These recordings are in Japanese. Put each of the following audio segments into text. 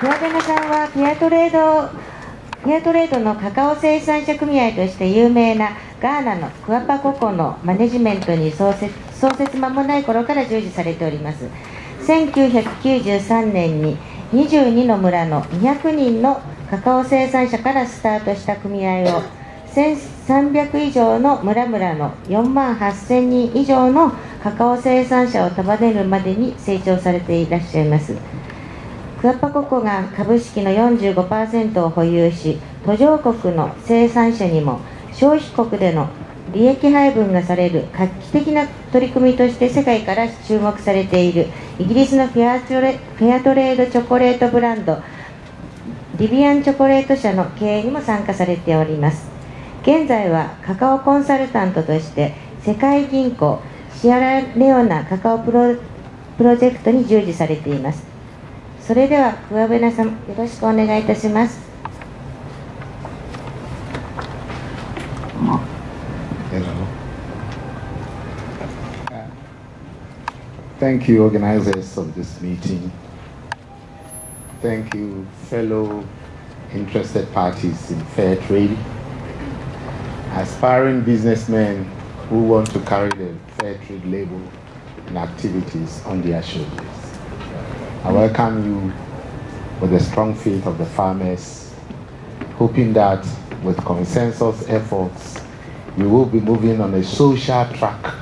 フィアベナさんはフェアトレードフェアトレードのカカオ生産者組合として有名なガーナのクワパココのマネジメントに創設創設間もない頃から従事されております。1993年に22の村の200人のカカオ生産者からスタートした組合を1300以上の村々の4万8000人以上のカカオ生産者を束ねるまでに成長されていらっしゃいます。クワパココが株式の45%を保有し途上国の生産者にも消費国での利益配分がされる画期的な取り組みとして世界から注目されているイギリスのフェアトレフェアトレードチョコレートブランドリビアンチョコレート社の経営にも参加されております。現在はカカオコンサルタントとして世界銀行シアラレオナカカオプロプロジェクトに従事されています。それでは桑部さんよろしくお願いいたします Thank you, organizers of this meeting. Thank you, fellow interested parties in fair trade, aspiring businessmen who want to carry the fair trade label and activities on their shoulders. I welcome you with the strong faith of the farmers, hoping that with consensus efforts, we will be moving on a social track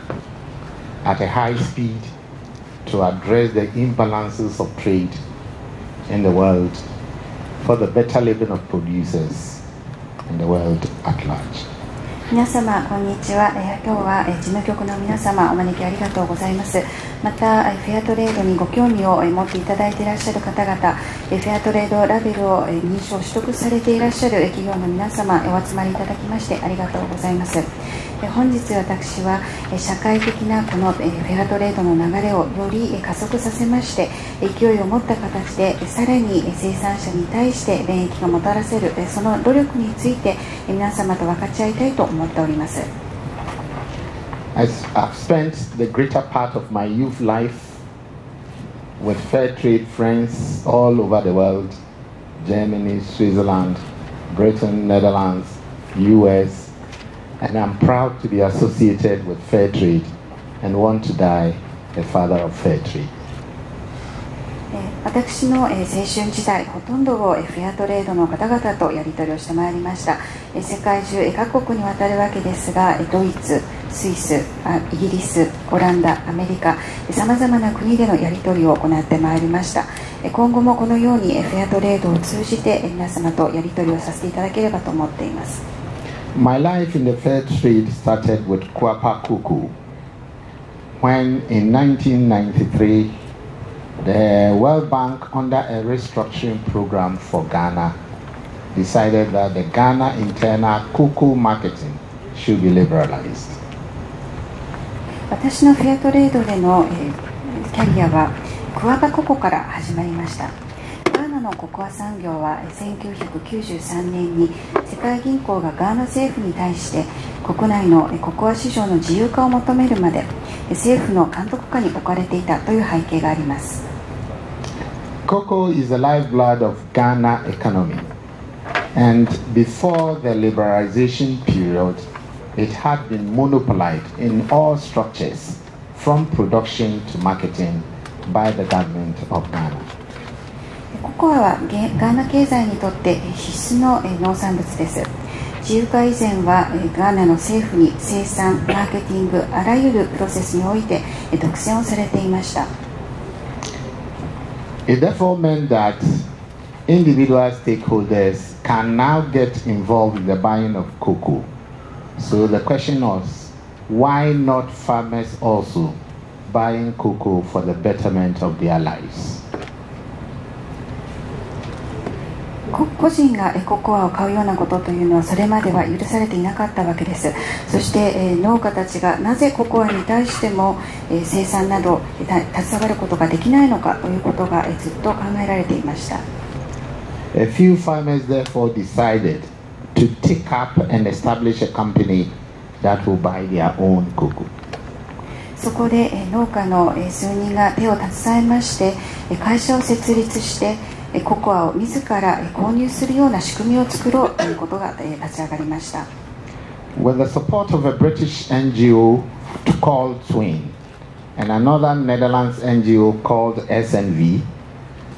at a high speed to address the imbalances of trade in the world for the better living of producers in the world at large. 皆様こんにちは、えー、今日は、えー、事務局の皆様お招きありがとうございます。また、えー、フェアトレードにご興味を、えー、持っていただいていらっしゃる方々、えー、フェアトレードラベルを、えー、認証取得されていらっしゃる、えー、企業の皆様、えー、お集まりいただきましてありがとうございます。本日私は社会的なこのフェアトレードの流れをより加速させまして勢いを持った形でさらに生産者に対して便益がもたらせるその努力について皆様と分かち合いたいと思っております I've spent the greater part of my youth life with fair trade friends all over the world Germany, Switzerland, Britain, Netherlands, US and I'm proud to be associated with fair trade and want to die a father of fair trade. 私の青春時代ほとんどをフェアトレードの方々とやり取りをしてまいりました。世界中各国にわたるわけですがドイツスイスイギリスオランダアメリカさまざまな国でのやり取りを行ってまいりました。今後もこのようにフェアトレードを通じて皆様とやり取りをさせていただければと思っています。My life in the fair trade started with Kwapa Kuku. When in 1993, the World Bank, under a restructuring program for Ghana, decided that the Ghana internal cuckoo marketing should be liberalized. 私のフェアトレードでの、えー、キャリアはクワバココから始まりました。 ナのココア産業は1993年に世界銀行がガーナ政府に対して国内のココア市場の自由化を求めるまで政府の監督下に置かれていたという背景があります Cocoa is the lifeblood of Ghana economy and before the liberalization period it had been monopolized in all structures from production to marketing by the government of Ghana ココアはガーナ経済にとって必須の農産物です自由化以前はガーナの政府に生産マーケティングあらゆるプロセスにおいて独占をされていました It therefore meant that individual stakeholders can now get involved in the buying of cocoa. So the question was, why not farmers also buying cocoa for the betterment of their lives? 個人がココアを買うようなことというのはそれまでは許されていなかったわけです。そして農家たちがなぜココアに対しても生産など携わることができないのかということがずっと考えられていました。A few farmers therefore decided to take up and establish a company that will buy their own cocoa そこで農家の数人が手を携えまして会社を設立してえココアを自らえ購入するような仕組みを作ろうということがえ立ち上がりました With the support of a British NGO called Twin and another Netherlands NGO called SNV,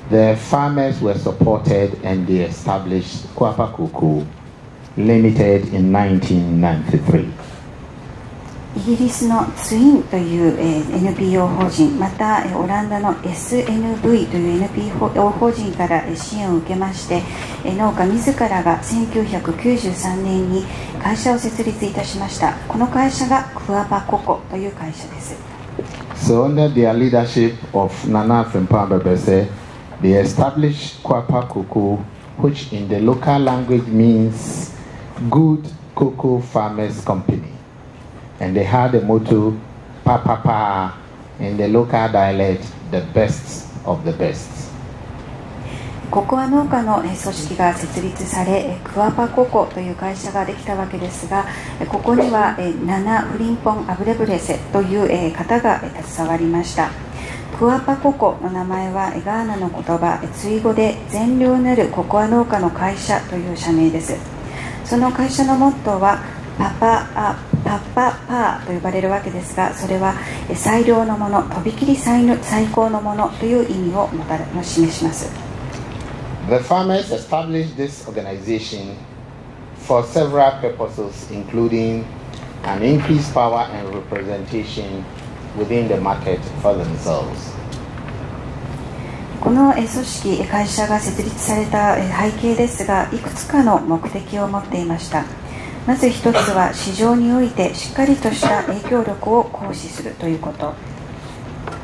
the farmers were supported and they established Kwapa Kuku Limited in 1993. イギリスのツインという、え NPO 法人また、えオランダの SNV という NPO 法人からえ支援を受けまして、え農家自らが1993年に会社を設立いたしましたこの会社がクワパココという会社です So under their leadership of Nana Frimpong Bebese, they established Kwapa Kuku, which in the local language means Good Cocoa Farmers Company. And they had the motto, Pa Pa Pa, in the local dialect, the best of the best. ココア農家のえ組織が設立されえクワパココという会社ができたわけですがえここにはえーナナ・フリンポン・アブレブレセというえ方がえ携わりましたクワパココの名前はガーナの言葉えーツイ語で善良なるココア農家の会社という社名ですその会社のモットーはパパあパパパーと呼ばれるわけですがそれはえー最良のものとびきり最高のものという意味をもたれも示します The farmers established this organization for several purposes, including an increased power and representation within the market for themselves. このえー組織、えー会社が設立されたえー背景ですが、いくつかの目的を持っていました。まず一つは、市場においてしっかりとした影響力を行使するということ。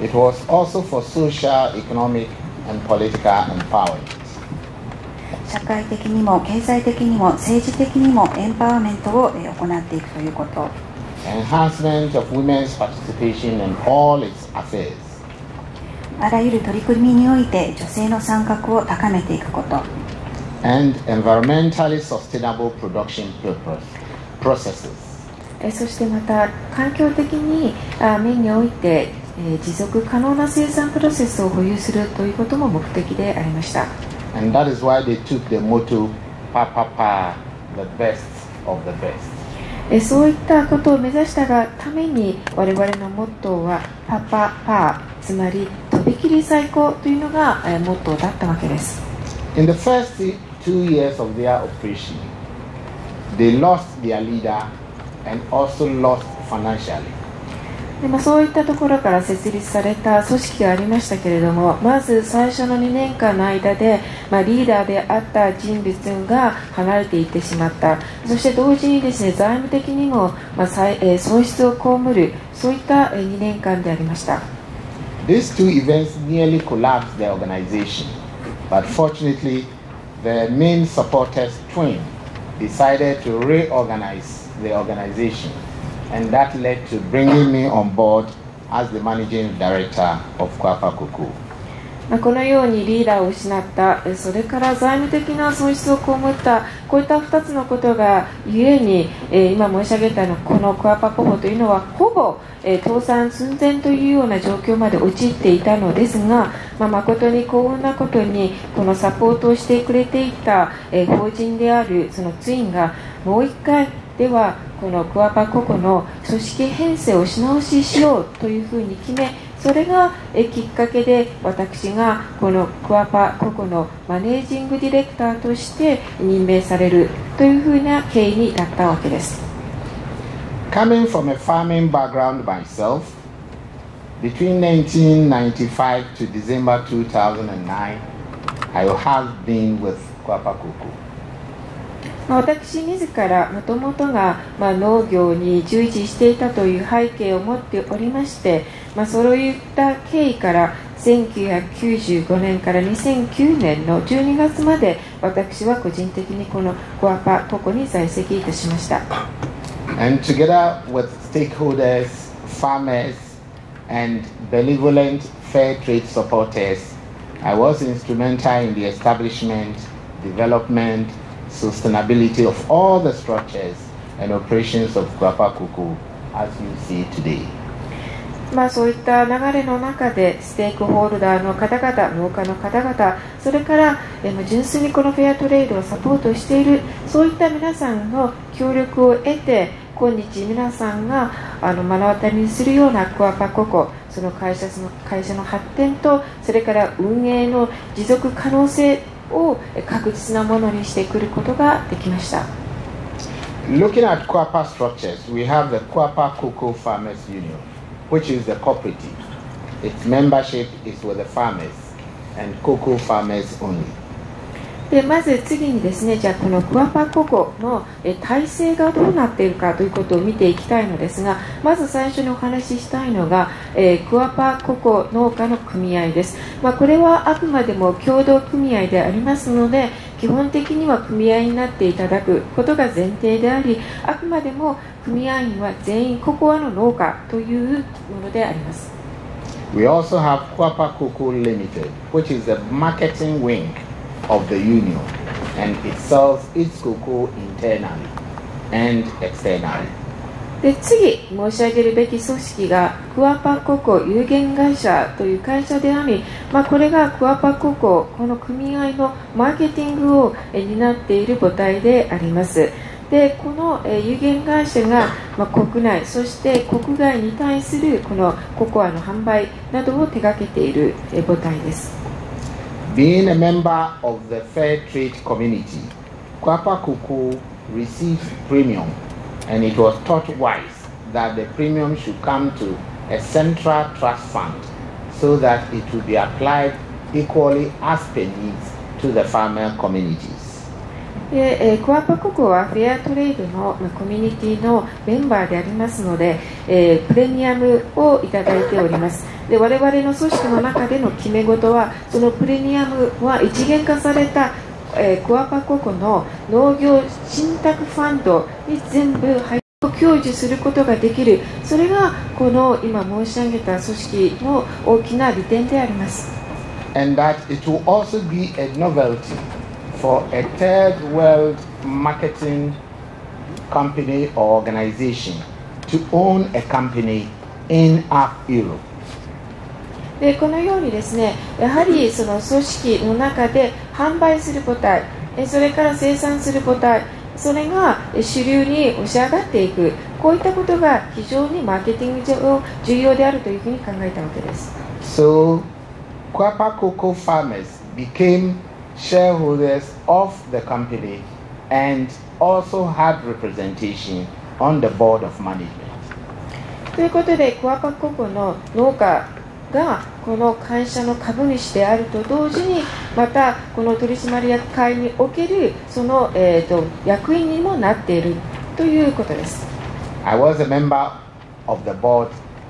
It was also for social, economic, and political empowerment. 社会的にも経済的にも政治的にもエンパワーメントをえー行っていくということ。Enhancement of women's participation in all its affairs. あらゆる取り組みにおいて女性の参画を高めていくこと。And environmentally sustainable production purpose, processes. えーそしてまた環境的にあ面において、えー持続可能な生産プロセスを保有するということも目的でありました And that is why they took the motto, Pa Pa Pa, the best of the best. えーそういったことを目指したがために我々のモットーはパパパーつまりとびきり最高というのが、えーモットーだったわけです In the first two years of their operation, they lost their leader and also lost financially. でまあ、そういったところから設立された組織がありましたけれどもまず最初の2年間の間で、まあ、リーダーであった人物が離れていってしまったそして同時にですね財務的にも、まあさいえー損失を被るそういったえー2年間でありました These two events nearly collapsed the organization, but fortunately, the main supporters, Twin, decided to reorganize the organization, and that led to bringing me on board as the managing director of Kwapa Kuku. まこのようにリーダーを失ったそれから財務的な損失を被ったこういった2つのことがゆえに、え今申し上げたのこのクワパコホというのはほぼ、え倒産寸前というような状況まで陥っていたのですが、まあ、誠に幸運なことにこのサポートをしてくれていた、え法人であるそのツインがもう1回ではこのクワパココの組織編成をし直ししようというふうに決めそれがえきっかけで私がこのクワパココのマネージングディレクターとして任命されるというふうな経緯になったわけです。Coming from a farming background myself, between 1995 to December 2009, I have been with 私自らもともとが、まあ、農業に従事していたという背景を持っておりまして、まあ、そういった経緯から1995年から2009年の12月まで私は個人的にこのコアパココに在籍いたしました And together with stakeholders, farmers, and benevolent fair trade supporters, I was instrumental in the establishment, development, sustainability of all the structures and operations of Kwapa Kuku as you see today. まあ、そういった流れの中でステークホルダーの方々、農家の方々、それからえー純粋にこのフェアトレードをサポートしているそういった皆さんの協力を得て今日皆さんがあの目の当たりにするようなクアパココその会社の会社の発展とそれから運営の持続可能性を確実なものにしてくることができました。Looking at Quapa structures, we have the Quapa Cocoa Farmers Union, which is the cooperative. Its membership is with the farmers and cocoa farmers only. でまず次にですねじゃあこのクワパココの体制がどうなっているかということを見ていきたいのですがまず最初にお話ししたいのが、えークワパココ農家の組合です、まあ、これはあくまでも共同組合でありますので基本的には組合になっていただくことが前提でありあくまでも組合員は全員ココアの農家というものであります。We also have Quapa Cocoa Limited, which is a marketing wing of the union, and it sells its cocoa internally and externally. で次申し上げるべき組織がクワパココ有限会社という会社であり、まあ、これがクワパココこの組合のマーケティングをえ担っている母体でありますでこのえ有限会社が、まあ、国内そして国外に対するこのココアの販売などを手掛けている母体です Being a member of the fair trade community, Quapa Cocoa received premium, and it was thought wise that the premium should come to a central trust fund so that it would be applied equally as per needs to the farmer communities. で、えークワパココはフェアトレードのまあコミュニティのメンバーでありますので、えープレミアムをいただいております。で我々の組織の中での決め事はそのプレミアムは一元化された、えークワパココの農業信託ファンドに全部配を享受することができる。それがこの今申し上げた組織の大きな利点であります。And that it will also be a novelty. For a third world marketing company or organization to own a company in up Europe. でこのようにですねやはりその組織の中で販売する母体えそれから生産する母体それがえ主流に押し上がっていくこういったことが非常にマーケティング上重要であるというふうに考えたわけです So, Quapa Cocoa farmers became shareholders of the company and also had representation on the board of management. ということでクワパココの農家がこの会社の株主であると同時にまたこの取締役会におけるその、えー、と役員にもなっているということです I was a member of the board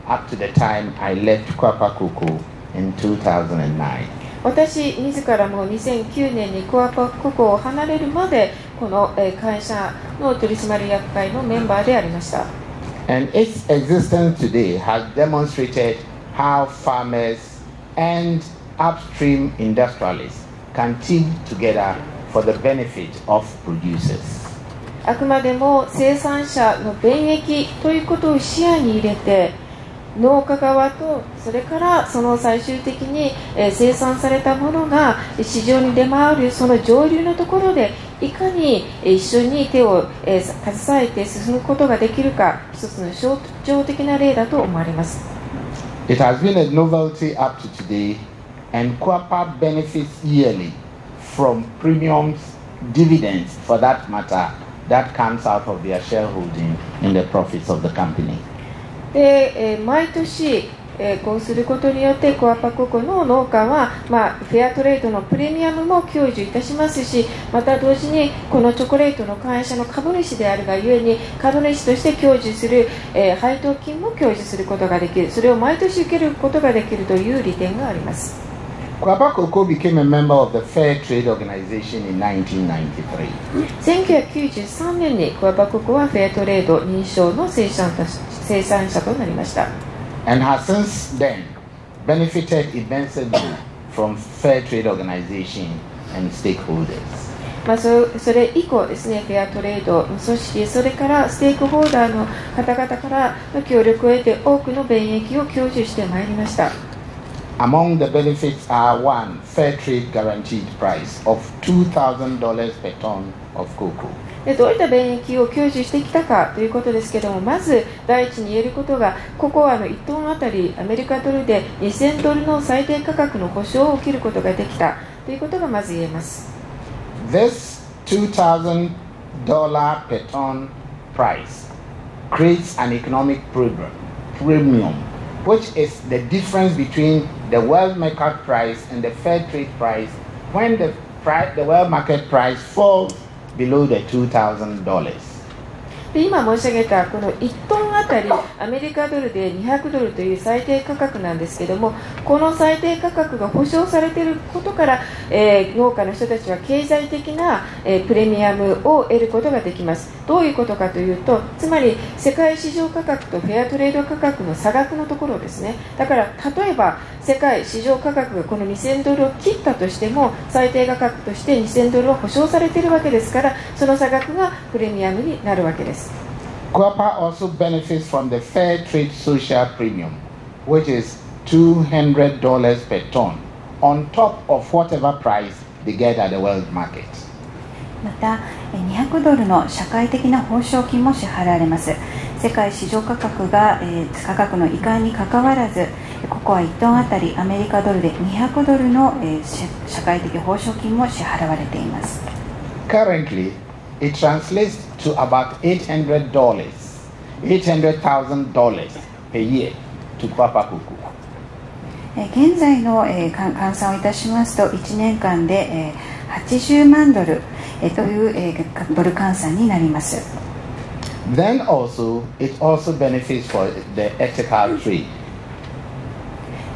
up to the time I left Quapa Cocoa in 2009. 私自らも2009年にコアパココを離れるまでこのえー会社の取締役会のメンバーでありました And its existence today has demonstrated how farmers and upstream industrialists can team together for the benefit of producers. あくまでも生産者の便益ということを視野に入れて農家側とそれからその最終的にえ生産されたものが市場に出回るその上流のところでいかにえー一緒に手をえ携えて進むことができるか一つの象徴的な例だと思われます It has been a novelty up to today, and Quapa benefits yearly from premiums, dividends for that matter, that comes out of their shareholding in the profits of the company. で、えー毎年、えーこうすることによってコアパココの農家は、まあ、フェアトレードのプレミアムも享受いたしますしまた同時にこのチョコレートの会社の株主であるがゆえに株主として享受する、えー配当金も享受することができる。それを毎年受けることができるという利点があります。Quapa Cocoa became a member of the Fair Trade Organization in 1993. 1993年にコアパココはフェアトレード認証の生産者生産者となりました and has since then benefited immensely from fair trade organization and stakeholders. まあ、そそれ以降ですねフェアトレードの組織それからステークホルダーの方々からの協力を得て多くの便益を享受してまいりました Among the benefits are one, fair trade guaranteed price of $2,000 per ton of cocoa. どういった便益を享受してきたかということですけどもまず第一に言えることがココアの1トンあたりアメリカドルで2000ドルの最低価格の保証を受けることができたということがまず言えます This $2,000 per ton price creates an economic program, premium, which is the difference between the world market price and the fair trade price when the, pri- the world market price falls below the $2,000. で今申し上げたこの1トンあたりアメリカドルで200ドルという最低価格なんですけどもこの最低価格が保証されていることから、えー農家の人たちは経済的な、えープレミアムを得ることができます。どういうことかというとつまり世界市場価格とフェアトレード価格の差額のところですね。だから例えば世界市場価格がこの2000ドルを切ったとしても最低価格として2000ドルは保証されているわけですからその差額がプレミアムになるわけです。Guapa also benefits from the fair trade social premium, which is $200 per ton, on top of whatever price they get at the world market. またえー200ドルの社会的な報奨金も支払われます世界市場価格が、えー価格の移管にかかわらずここは1トンあたりアメリカドルで200ドルの、えー社社会的報奨金も支払われています Currently, it translates to about $800, $800,000 per year to Guapa Cuckoo. えー現在の、えーか換算をいたしますと1年間で、えー80万ドル、えーという、えーかドル換算になります Then also, it also benefits for the ethical trade,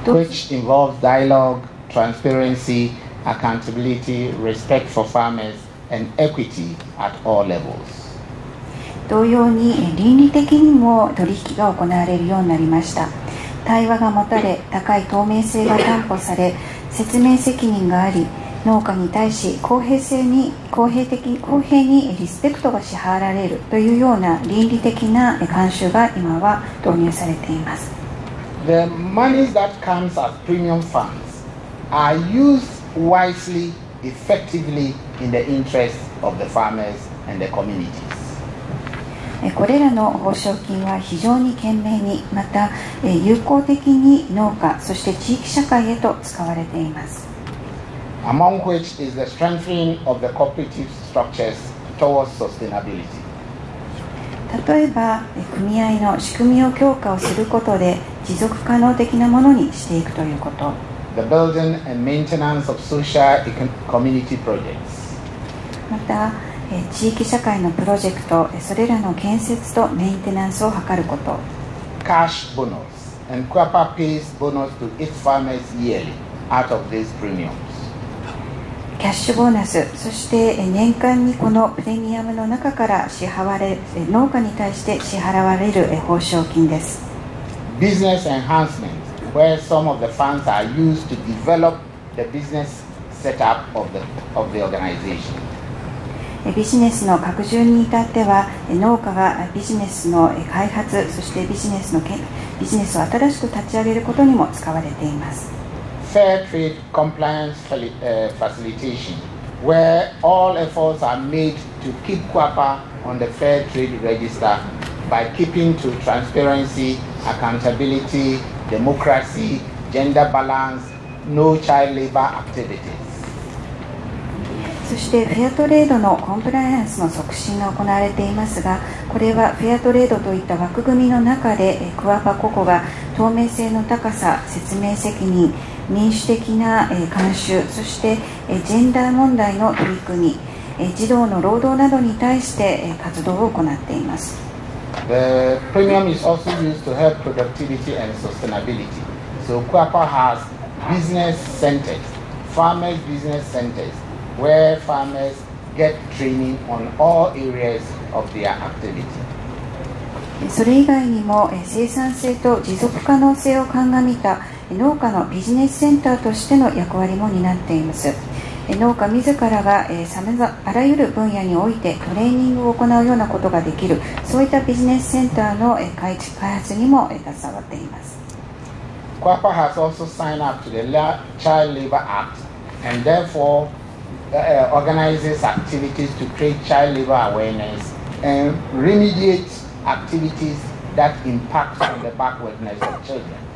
と which involves dialogue, transparency, accountability, respect for farmers, and equity at all levels. 同様にえー倫理的にも取引が行われるようになりました対話が持たれ高い透明性が担保され説明責任があり農家に対し公平性に公平的公平にリスペクトが支払われるというような倫理的なえ慣習が今は導入されています The monies that comes as premium funds are used wisely, effectively in the interest of the farmers and the communities. えこれらの報奨金は非常に賢明にまたえ有効的に農家そして地域社会へと使われています among which is the strengthening of the cooperative structures towards sustainability. 例えばえ組合の仕組みを強化をすることで持続可能的なものにしていくということ The building and maintenance of social community projects. またえ地域社会のプロジェクトえそれらの建設とメンテナンスを図ること Cash bonus. And Quapa pays bonus to its farmers yearly out of these premiums. キャッシュボーナスそしてえ年間にこのプレミアムの中から支払われえ農家に対して支払われるえ報奨金です Business enhancement, where some of the funds are used to develop the business setup of the, of the organization. えビジネスの拡充に至ってはえ農家がえビジネスのえ開発そしてビジネスのけビジネスを新しく立ち上げることにも使われています Fair trade compliance fali- uh, facilitation, where all efforts are made to keep Quapa on the fair trade register by keeping to transparency, accountability, democracy, gender balance, no child labor activities. そしてフェアトレードのコンプライアンスの促進が行われていますがこれはフェアトレードといった枠組みの中でクワパココが透明性の高さ説明責任民主的な慣習そしてジェンダー問題の取り組み児童の労働などに対して活動を行っています The premium is also used to help productivity and sustainability. So Quapa has business centers, farmers business centers, where farmers get training on all areas of their activity. それ以外にも生産性と持続可能性を鑑みた農家のビジネスセンターとしての役割も担っています農家自らが、えー、さまざあらゆる分野においてトレーニングを行うようなことができるそういったビジネスセンターの、えー、開開発にも、えー、携わっています Quapa has also signed up to the Child Labor Act and therefore uh, organizes activities to create child labor awareness and remediate activities that impact on the backwardness of children.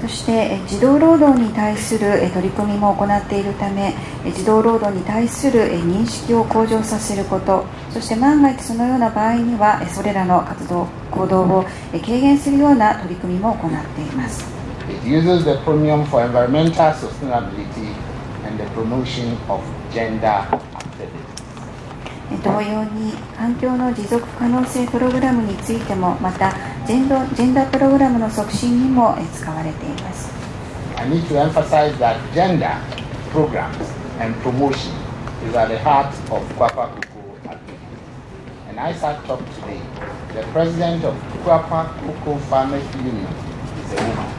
そして児童労働に対する取り組みも行っているため児童労働に対する認識を向上させることそして万が一そのような場合にはそれらの活動行動を軽減するような取り組みも行っています。It uses the premium for environmental sustainability and the promotion of gender 同様に環境の持続可能性プログラムについてもまたジェンドジェンダープログラムの促進にも使われています I need to emphasize that gender programs and promotion is at the heart of Kwapa Cocoa activities. And I sat up today, the president of Kwapa Cocoa Farmers Union is a woman.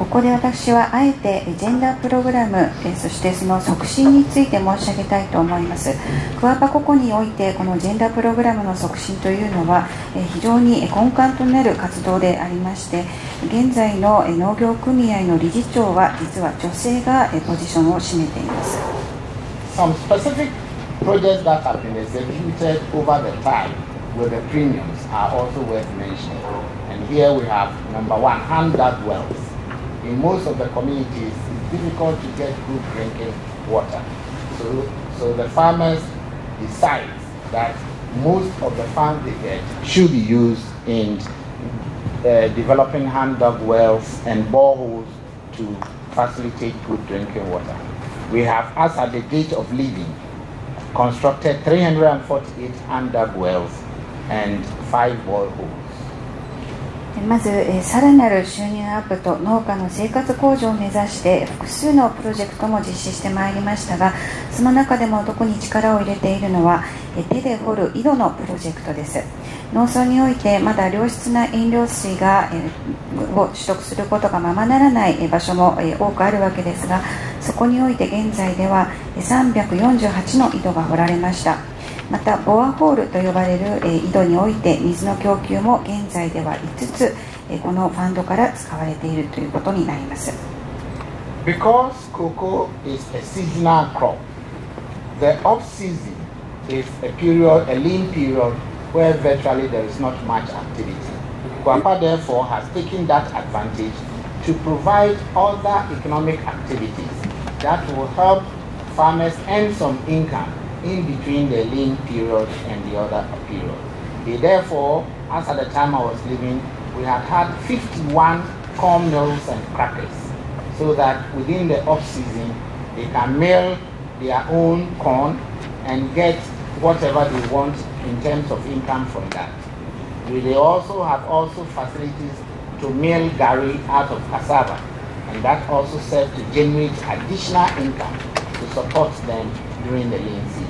ここで私はあえてジェンダープログラムそしてその促進について申し上げたいと思いますクワパココにおいてこのジェンダープログラムの促進というのは非常に根幹となる活動でありまして現在の農業組合の理事長は実は女性がポジションを占めています Some specific projects that have been executed over the time with the premiums are also worth mentioning. And here we have number one, hand dug wells. In most of the communities, it's difficult to get good drinking water. So, so the farmers decide that most of the funds they get should be used in uh, developing hand dug wells and boreholes to facilitate good drinking water. We have, as at the date of leaving, constructed 348 hand dug wells and five boreholes. まず、え、さらなる収入アップと農家の生活向上を目指して複数のプロジェクトも実施してまいりましたがその中でも特に力を入れているのは、え、手で掘る井戸のプロジェクトです。農村においてまだ良質な飲料水が、え、を取得することがままならない場所も、え、多くあるわけですがそこにおいて現在では348の井戸が掘られました。またボアホールと呼ばれる井戸において水の供給も現在では5つこのファンドから使われているということになります Because cocoa is a seasonal crop, the off season is a period, a lean period where virtually there is not much activity. Guapa therefore has taken that advantage to provide other economic activities that will help farmers earn some income in between the lean period and the other period. He therefore, as at the time I was living, we had had 51 corn mills and crackers, so that within the off season they can mill their own corn and get whatever they want in terms of income from that. They also have also facilities to mill gari out of cassava, and that also serves to generate additional income to support them during the lean season.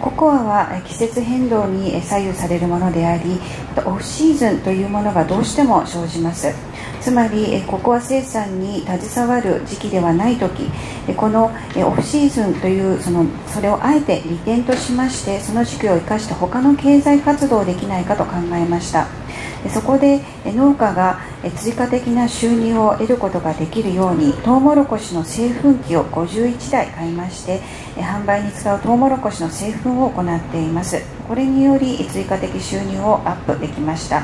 ココアは季節変動に左右されるものでありオフシーズンというものがどうしても生じます。つまりココア生産に携わる時期ではない時このオフシーズンというそのそれをあえて利点としましてその時期を生かして他の経済活動できないかと考えました。そこで農家が追加的な収入を得ることができるようにトウモロコシの製粉機を51台買いまして販売に使うトウモロコシの製粉を行っています。これにより追加的収入をアップできました。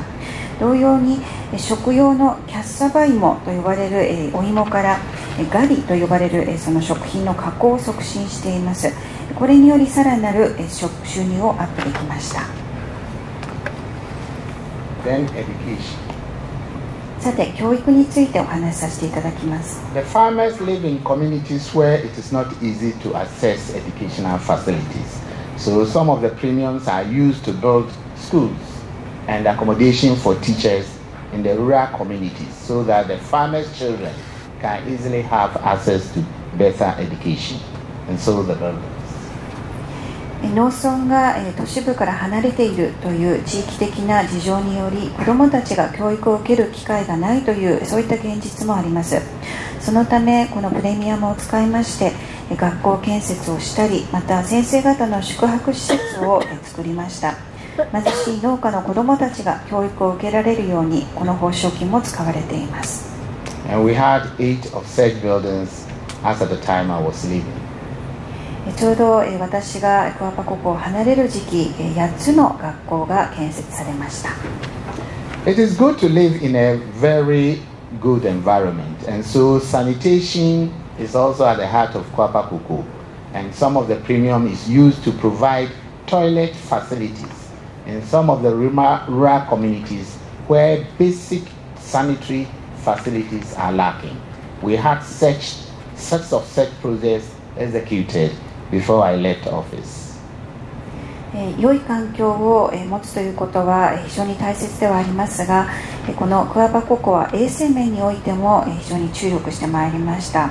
同様に食用のキャッサバイモと呼ばれるお芋からガリと呼ばれるその食品の加工を促進しています。これによりさらなる収入をアップできました。then education. さて、教育についてお話しさせていただきます。 The farmers live in communities where it is not easy to access educational facilities. So some of the premiums are used to build schools and accommodation for teachers in the rural communities so that the farmers' children can easily have access to better education. And so the buildings. 農村が都市部から離れているという地域的な事情により子どもたちが教育を受ける機会がないというそういった現実もあります。そのためこのプレミアムを使いまして学校建設をしたりまた先生方の宿泊施設を作りました。貧しい農家の子どもたちが教育を受けられるようにこの報奨金も使われています。And we had eight of such buildings as at the time I was leaving. ちょうど私がクワパココを離れる時期8つの学校が建設されました It is good to live in a very good environment and so sanitation is also at the heart of KwaPakuku, and some of the premium is used to provide toilet facilities in some of the rural communities where basic sanitary facilities are lacking. We had such, such of such projects executed before I left office. 良い環境を持つということは非常に大切ではありますがこのクワバココは衛生面においても非常に注力してまいりました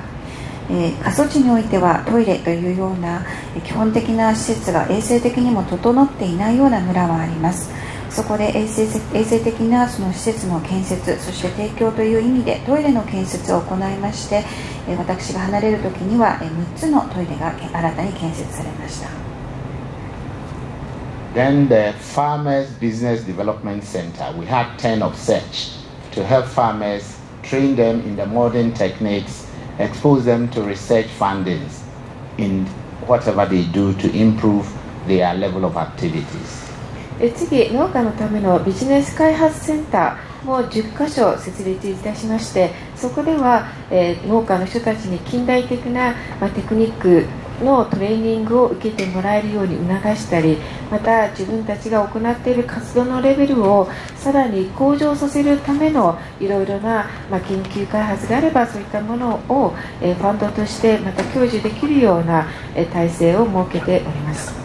過疎地においてはトイレというような基本的な施設が衛生的にも整っていないような村はありますそこで衛生衛生的なその施設の建設そして提供という意味でトイレの建設を行いましてえー私が離れる時にはえー6つのトイレが新たに建設されました Then the Farmers Business Development Center, we had 10 of such to help farmers, train them in the modern techniques, expose them to research fundings in whatever they do to improve their level of activities. え次農家のためのビジネス開発センターも10カ所設立いたしましてそこでは、え農家の人たちに近代的な、ま、テクニックのトレーニングを受けてもらえるように促したりまた自分たちが行っている活動のレベルをさらに向上させるためのいろいろな、まあ、研究開発があればそういったものを、えファンドとしてまた享受できるような、え体制を設けております。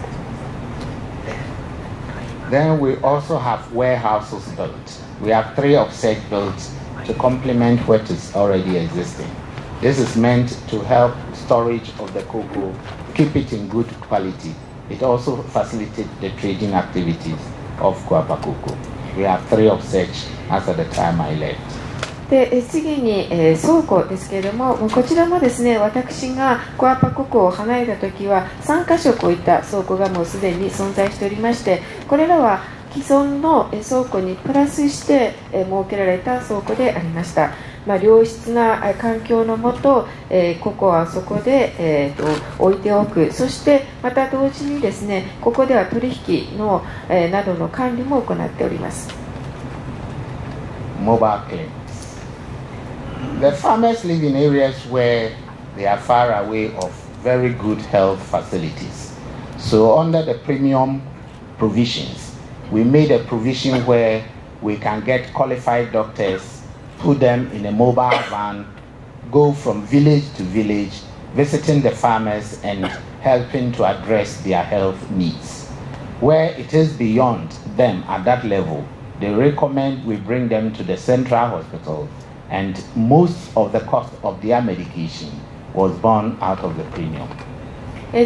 Then we also have warehouses built. We have three of such built to complement what is already existing. This is meant to help storage of the cocoa, keep it in good quality. It also facilitates the trading activities of Kuapa cocoa. We have three of such as at the time I left. で次に、えー倉庫ですけれどもこちらもですね私がコアパココを離れた時は3箇所こういった倉庫がもうすでに存在しておりましてこれらは既存の倉庫にプラスして、え設けられた倉庫でありました、まあ、良質な環境のもと、えーココはそこで、えーと置いておく。そしてまた同時にですねここでは取引の、えーなどの管理も行っております。Mobile clinics. The farmers live in areas where they are far away of very good health facilities. So, under the premium provisions, we made a provision where we can get qualified doctors, put them in a mobile van, go from village to village, visiting the farmers and helping to address their health needs. Where it is beyond them at that level, they recommend we bring them to the central hospital, and most of the cost of their medication was borne out of the premium.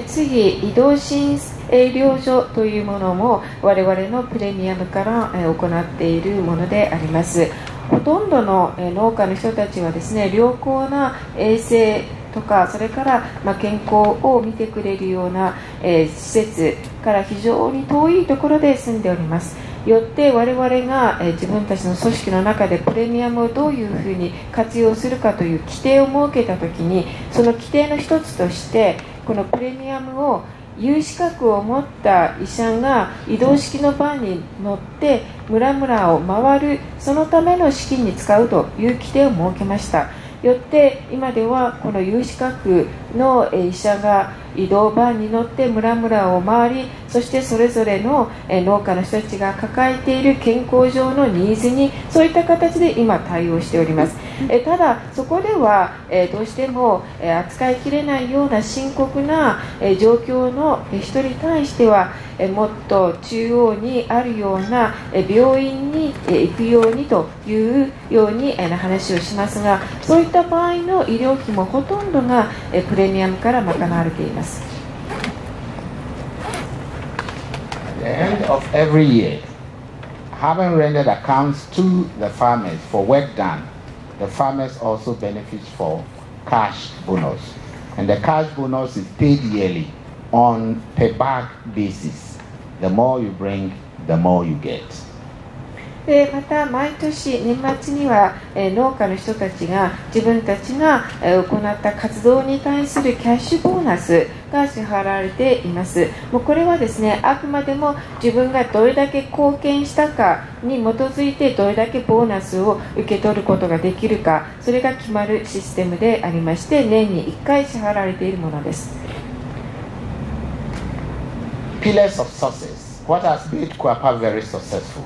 次移動診療所というものも我々のプレミアムから行っているものでありますほとんどの農家の人たちはですね良好な衛生とかそれからま健康を見てくれるようなえ施設から非常に遠いところで住んでおりますよって我々がえ自分たちの組織の中でプレミアムをどういうふうに活用するかという規定を設けたときにその規定の一つとしてこのプレミアムを有資格を持った医者が移動式のバンに乗って村々を回るそのための資金に使うという規定を設けました。よって今ではこの有資格のえ医者が移動バンに乗って村々を回りそしてそれぞれのえ農家の人たちが抱えている健康上のニーズにそういった形で今対応しております。えただそこではえどうしてもえ扱いきれないような深刻なえ状況のえ人に対してはえもっと中央にあるようなえ病院にえ行くようにというようにえ話をしますがそういった場合の医療費もほとんどがプレ ミアムから賄われています the end of every year, having rendered accounts to the farmers for work done, the farmers also benefit for cash bonus. And the cash bonus is paid yearly on per bag basis. The more you bring, the more you get. でまた毎年年末には、えー農家の人たちが自分たちが、えー行った活動に対するキャッシュボーナスが支払われていますもうこれはですねあくまでも自分がどれだけ貢献したかに基づいてどれだけボーナスを受け取ることができるかそれが決まるシステムでありまして年に1回支払われているものです Pillars of success. What has made Kuapa very successful?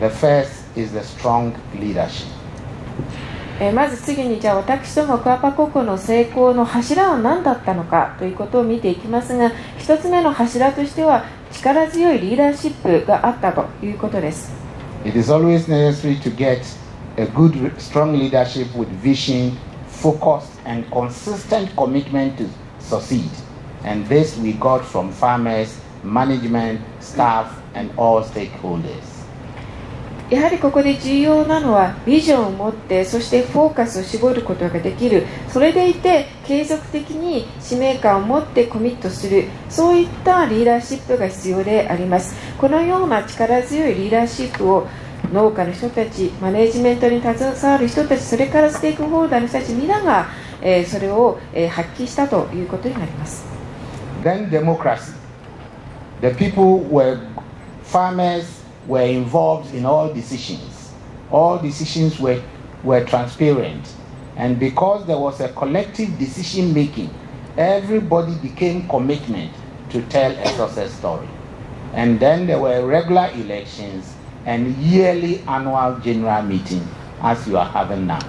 The first is the strong leadership. えーまず次にじゃあ私どもクアパココの成功の柱は何だったのかということを見ていきますが一つ目の柱としては力強いリーダーシップがあったということです It is always necessary to get a good, strong leadership with vision, focus, and consistent commitment to succeed. And this we got from farmers, management, staff, and all stakeholders. やはりここで重要なのはビジョンを持ってそしてフォーカスを絞ることができる。それでいて継続的に使命感を持ってコミットする。そういったリーダーシップが必要であります。このような力強いリーダーシップを農家の人たちマネジメントに携わる人たちそれからステークホルダーの人たち皆が、えーそれを、えー発揮したということになります。Then democracy. The people were, farmers were involved in all decisions. All decisions were, were transparent. And because there was a collective decision making, everybody became commitment to tell a success story. And then there were regular elections and yearly annual general meeting as you are having now.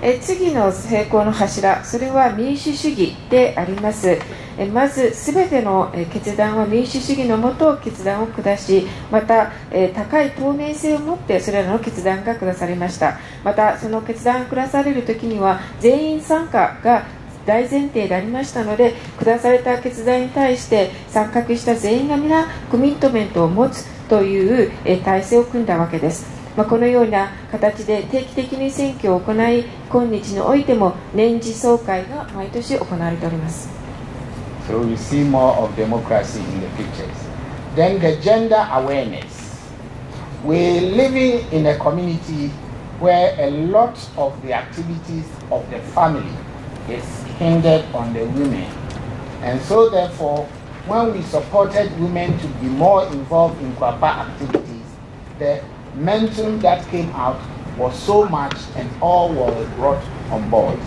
え次の成功の柱それは民主主義でありますえ まず全ての決断は民主主義のもと決断を下しまた高い透明性を持ってそれらの決断が下されました。またその決断が下される時には全員参加が大前提でありましたので下された決断に対して参画した全員が皆コミットメントを持つという体制を組んだわけです。まあ、このような形で定期的に選挙を行い今日においても年次総会が毎年行われております。So we see more of democracy in the pictures. Then the gender awareness. We're living in a community where a lot of the activities of the family is hindered on the women. And so therefore, when we supported women to be more involved in Kwapa activities, the momentum that came out was so much and all were brought on board.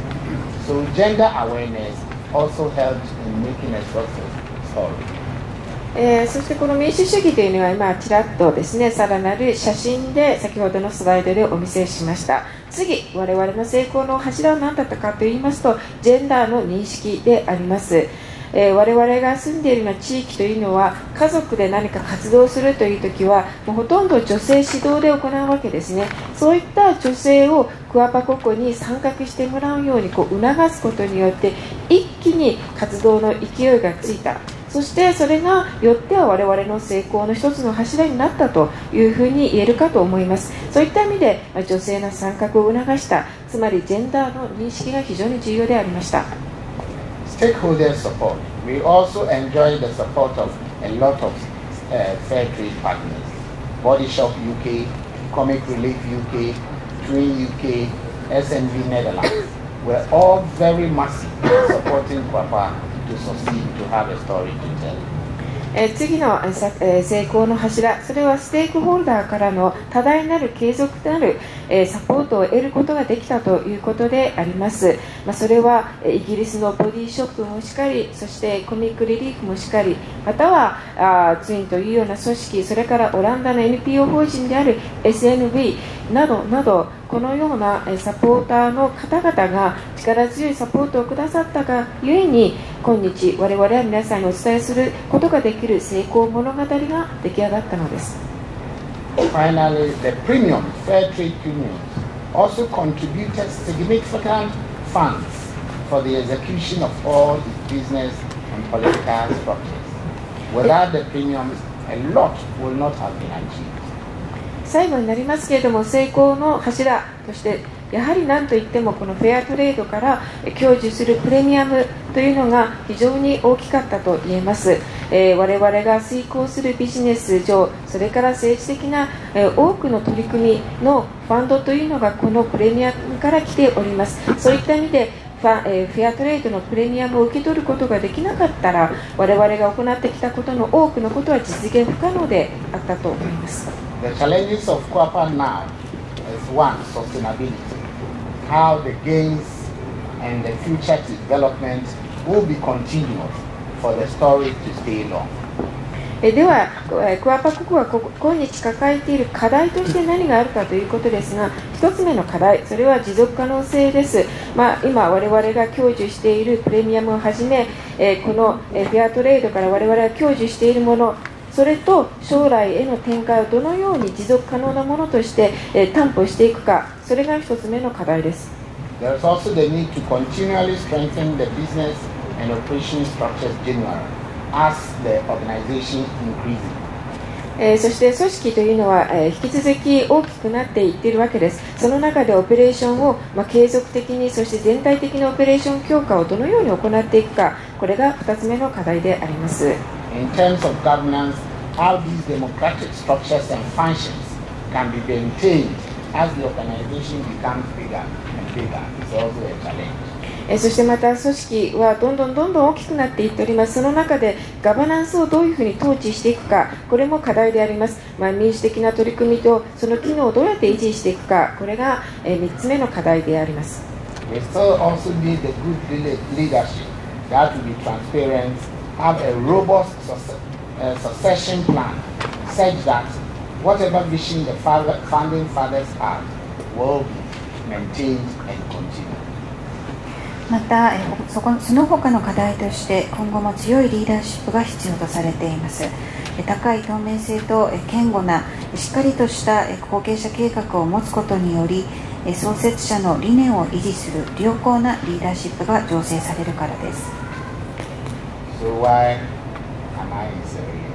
So gender awareness also helped in making a success. Story. えーそしてこの民主主義というのは今ちらっとですねさらなる写真で先ほどのスライドでお見せしました。次我々の成功の柱は何だったかと言いますとジェンダーの認識であります。えー我々が住んでいるような地域というのは家族で何か活動するという時はもうほとんど女性指導で行うわけですね。そういった女性をクワパココに参画してもらうようにこう促すことによって一気に活動の勢いがついた。そしてそれがよっては我々の成功の一つの柱になったというふうに言えるかと思います。そういった意味で女性の参画を促したつまりジェンダーの認識が非常に重要でありました。Stakeholder support. We also enjoy the support of a lot of uh, fair trade partners. Body Shop UK, Comic Relief UK, Train UK, SNV Netherlands. We're all very massive supporting Kwapa to succeed, to have a story to tell. え次のえ成功の柱それはステークホルダーからの多大なる継続なる、えサポートを得ることができたということであります、ま、それはえイギリスのボディショップもしっかりそしてコミックリリーフもしっかりまたはあツインというような組織それからオランダの NPO 法人である SNV などなどこのようなサポーターの方々が力強いサポートをくださったがゆえに今日我々は皆さんにお伝えすることができる成功物語が出来上がったのです Finally, the premium fair trade Union, also contributed significant funds for the execution of all its business and political structures. Without the premiums, a lot will not have been achieved. 最後になりますけれども成功の柱としてやはり何といってもこのフェアトレードから享受するプレミアムというのが非常に大きかったと言えます、えー我々が遂行するビジネス上それから政治的な、えー多くの取り組みのファンドというのがこのプレミアムから来ております。そういった意味でファ,、えフェアトレードのプレミアムを受け取ることができなかったら我々が行ってきたことの多くのことは実現不可能であったと思います。The challenges of Quapa now is one, sustainability. How the gains and the future development will be continuous for the story to stay long. えでは、えクワパ国はここ今日抱えている課題として何があるかということですが1つ目の課題それは持続可能性です、まあ、今我々が享受しているプレミアムをはじめ、えこのえフェアトレードから我々が享受しているものそれと将来への展開をどのように持続可能なものとして、え担保していくかそれが1つ目の課題です。There is also the need to continually strengthen the business and operation structures generally as the organization increases. えーそして組織というのは、えー引き続き大きくなっていっているわけです。その中でオペレーションを、まあ、継続的にそして全体的なオペレーション強化をどのように行っていくかこれが2つ目の課題であります。In terms of governance, how these democratic structures and functions can be maintained as the organization becomes bigger and bigger is also a challenge. えーそしてまた組織はどんどんどんどん大きくなっていっておりますその中でガバナンスをどういうふうに統治していくかこれも課題であります、まあ、民主的な取り組みとその機能をどうやって維持していくかこれが、え3つ目の課題であります We still also need the good leader- leadership that will be transparent, have a robust uh, succession plan such that whatever vision the father, founding fathers had will be maintained and continued. またえーそこその他の課題として今後も強いリーダーシップが必要とされていますえー高い透明性とえー堅固なえーしっかりとしたえー後継者計画を持つことによりえー創設者の理念を維持する良好なリーダーシップが醸成されるからです So why am I in Sierra Leone?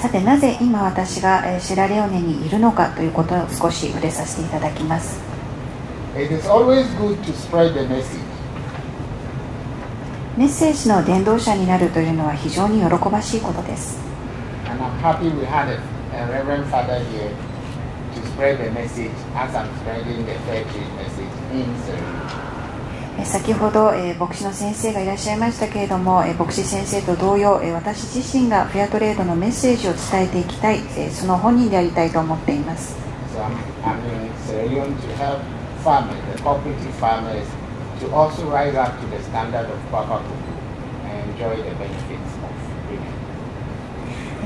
さてなぜ今私がシェラレオネにいるのかということを少し触れさせていただきます。メッセージの伝道者になるというのは非常に喜ばしいことです。先ほど、え、牧師の先生がいらっしゃいましたけれども、え、牧師先生と同様、え、私自身がフェアトレードのメッセージを伝えていきたい、え、その本人でありたいと思っています。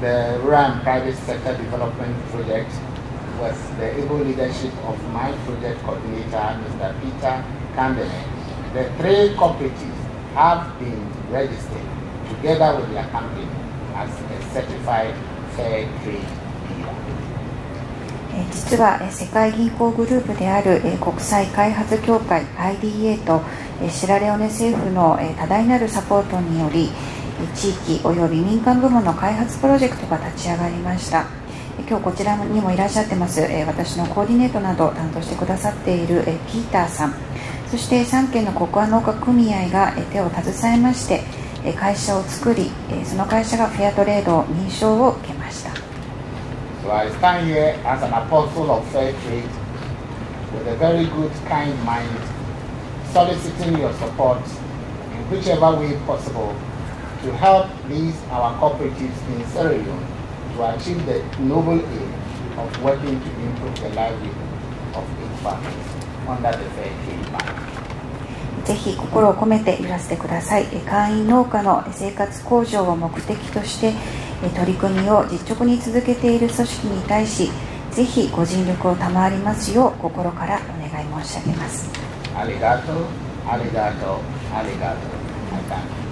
the rural and private sector development project, with the able leadership of my project coordinator, Mr. Peter Kandene, the three cooperatives have been registered together with their company as a certified fair trade leader. え実はえ世界銀行グループであるえ国際開発協会 IDA とえシラレオネ政府のえ多大なるサポートにより地域および民間部門の開発プロジェクトが立ち上がりました。今日こちらにもいらっしゃってます私のコーディネートなどを担当してくださっているピーターさん。そして3県のココア農家組合が手を携えまして会社を作りその会社がフェアトレード認証を受けました。So I stand here as an apostle of fair trade with a very good, kind mind, soliciting your support in whichever way possible. To help these our cooperatives in Sierra Leone to achieve the noble aim of working to improve the livelihood of its farmers under the fair trade ban. ぜひ心を込めて揺らせてください。え会員農家の生活向上を目的として、取り組みを実直に続けている組織に対しぜひご尽力を賜りますよう心からお願い申し上げます。ありがとう、ありがとう、ありがとう。